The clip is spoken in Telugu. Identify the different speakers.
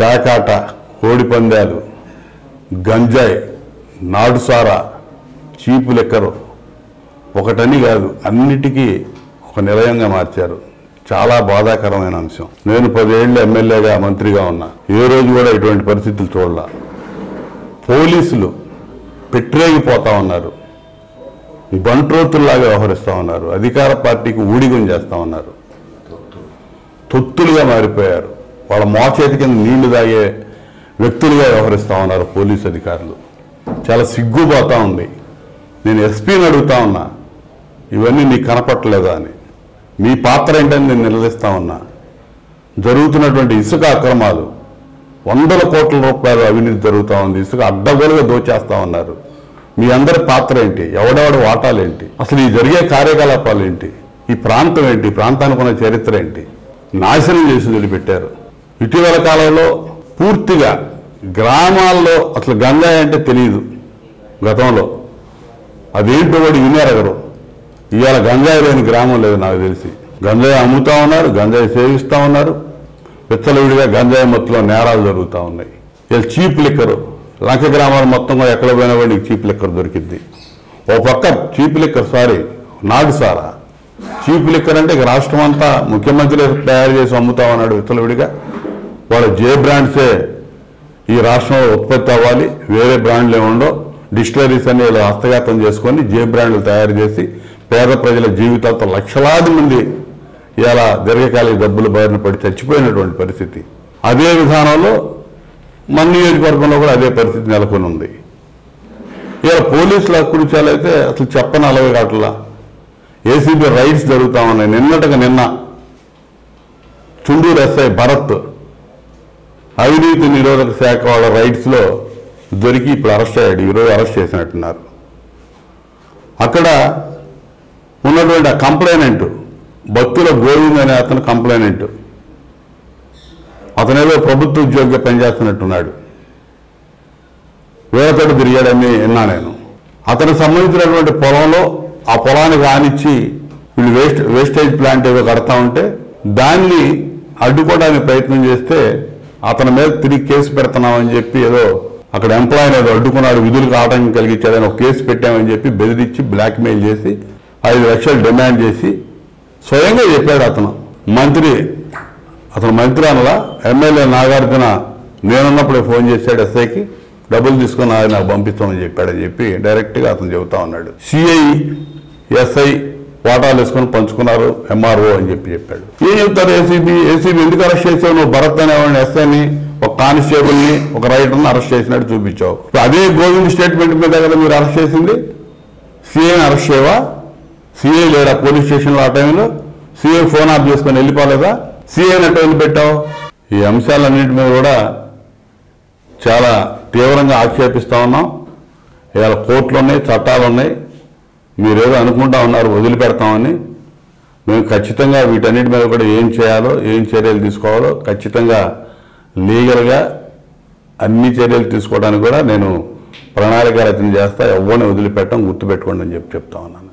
Speaker 1: పేకాట కోడిపందాలు గంజాయి నాటుసారా చీపు లెక్కరు ఒకటని కాదు అన్నిటికీ ఒక నిలయంగా మార్చారు. చాలా బాధాకరమైన అంశం. నేను పదేళ్ళు ఎమ్మెల్యేగా మంత్రిగా ఉన్నా. ఏ రోజు కూడా ఇటువంటి పరిస్థితులు చూడాల. పోలీసులు పెట్టరేగిపోతా ఉన్నారు. బంట్రోతుల్లాగా వ్యవహరిస్తూ ఉన్నారు. అధికార పార్టీకి ఊడిగం చేస్తూ ఉన్నారు. తొత్తులుగా మారిపోయారు. వాళ్ళ మోచేతి కింద నీళ్ళు తాగే వ్యక్తులుగా వ్యవహరిస్తూ ఉన్నారు పోలీసు అధికారులు. చాలా సిగ్గుపోతా ఉంది. నేను ఎస్పీని అడుగుతా ఉన్నా ఇవన్నీ నీకు కనపట్టలేదా? అని. మీ పాత్ర ఏంటని నేను నిలదీస్తా ఉన్నా. జరుగుతున్నటువంటి ఇసుక అక్రమాలు వందల కోట్ల రూపాయలు అవినీతి జరుగుతూ ఉంది. ఇసుక అడ్డగోలుగా దోచేస్తా ఉన్నారు. మీ అందరి పాత్ర ఏంటి? ఎవడెవడ వాటాలేంటి అసలు ఈ జరిగే కార్యకలాపాలు ఏంటి? ఈ ప్రాంతం ఏంటి? ప్రాంతానికి ఉన్న చరిత్ర ఏంటి? నాశనం చేసి వదిలిపెట్టారు. ఇటీవల కాలంలో పూర్తిగా గ్రామాల్లో అసలు గంగాయి అంటే తెలియదు గతంలో. అదేంటో కూడా వినేరగరు ఇవాళ గంజాయి లేని గ్రామం లేదు నాకు తెలిసి. గంజాయి అమ్ముతా ఉన్నారు గంజాయి సేవిస్తూ ఉన్నారు. విచ్చలవిడిగా గంజాయి మొత్తంలో నేరాలు జరుగుతూ ఉన్నాయి. ఇలా చీప్ లిక్కరు. లంక గ్రామాలు మొత్తం కూడా ఎక్కడ పోయినా కూడా నీకు చీప్ లిక్కర్ దొరికింది ఓ పక్క చీప్ లిక్కర్ సారీ నాడు సారా చీప్ లిక్కర్ అంటే ఇక రాష్ట్రం అంతా ముఖ్యమంత్రి తయారు చేసి అమ్ముతా ఉన్నాడు విత్తలవిడిగా వాళ్ళ జే బ్రాండ్సే ఈ రాష్ట్రంలో ఉత్పత్తి అవ్వాలి. వేరే బ్రాండ్లు ఏముండో డిస్టిలరీస్ అన్ని వీళ్ళు హస్తగతం చేసుకొని జే బ్రాండ్లు తయారు చేసి పేద ప్రజల జీవితాలతో లక్షలాది మంది ఇలా దీర్ఘకాలిక డబ్బులు బారిన పడి చచ్చిపోయినటువంటి పరిస్థితి. అదే విధానంలో మన నియోజకవర్గంలో కూడా అదే పరిస్థితి నెలకొని ఉంది. ఇలా పోలీసుల అకృత్యాలైతే అసలు చెప్పని అలవి ఏసీబీ రైడ్స్ జరుగుతామని నిన్నటగా నిన్న చుండూరు ఎస్ఐ భరత్ అవినీతి నిరోధక శాఖ వాళ్ళ రైట్స్లో దొరికి ఇప్పుడు అరెస్ట్ అయ్యాడు. ఈరోజు అరెస్ట్ చేసినట్టున్నారు. అక్కడ ఉన్నటువంటి ఆ కంప్లైనెంట్ భక్తుల గోవింద్ అనే అతను కంప్లైనెంట్ అతనేదో ప్రభుత్వ ఉద్యోగిగా పనిచేస్తున్నట్టున్నాడు. వేలతోటి తిరిగాడని విన్నా నేను. అతనికి సంబంధించినటువంటి పొలంలో ఆ పొలానికి ఆనిచ్చి వీళ్ళు వేస్ట్ వేస్టేజ్ ప్లాంట్ ఏదో కడతా ఉంటే దాన్ని అడ్డుకోవడానికి ప్రయత్నం చేస్తే అతని మీద తిరిగి కేసు పెడుతున్నామని చెప్పి ఏదో అక్కడ ఎంప్లాయీ ఏదో అడ్డుకున్నాడు విధులకు ఆటంకం కలిగించాడని ఒక కేసు పెట్టామని చెప్పి బెదిరించి బ్లాక్మెయిల్ చేసి ఐదు లక్షలు డిమాండ్ చేసి స్వయంగా చెప్పాడు అతను. మంత్రి అతను మంత్రి అనలా ఎమ్మెల్యే నాగార్జున నేనున్నప్పుడే ఫోన్ చేశాడు ఎస్ఐకి డబ్బులు తీసుకుని నాకు పంపిస్తామని చెప్పాడని చెప్పి డైరెక్ట్గా అతను చెబుతా ఉన్నాడు. సిఐ ఎస్ఐ వాటాలు వేసుకొని పంచుకున్నారు ఎంఆర్ఓ అని చెప్పి చెప్పాడు. ఏం చెప్తారు ఏసీబీ ఏసీబీ ఎందుకు అరెస్ట్ చేసావు నువ్వు భరత్ అనేవాడిని ఎస్ఐని ఒక కానిస్టేబుల్ని ఒక రైటర్ని అరెస్ట్ చేసినట్టు చూపించావు. ఇప్పుడు అదే గోవింద్ స్టేట్మెంట్ మీద కదా మీరు అరెస్ట్ చేసింది? సీఏని అరెస్ట్ చేయవా? సిఐ లేడా పోలీస్ స్టేషన్లో ఆ టైంలో సీఏ ఫోన్ ఆఫ్ చేసుకొని వెళ్ళిపోలేదా? సీఏని ఎట్ట వదిలిపెట్టావు? ఈ అంశాలన్నింటి మీద కూడా చాలా తీవ్రంగా ఆక్షేపిస్తా ఉన్నాం. ఇవాళ కోర్టులు ఉన్నాయి చట్టాలు ఉన్నాయి. మీరేదో అనుకుంటా ఉన్నారు వదిలిపెడతామని. మేము ఖచ్చితంగా వీటన్నిటి మీద కూడా ఏం చేయాలో ఏం చర్యలు తీసుకోవాలో ఖచ్చితంగా లీగల్గా అన్ని చర్యలు తీసుకోవడానికి కూడా నేను ప్రణాళిక రచన చేస్తా. ఎవరిని వదిలిపెట్టడం గుర్తుపెట్టుకోండి అని చెప్పి చెప్తా ఉన్నాను.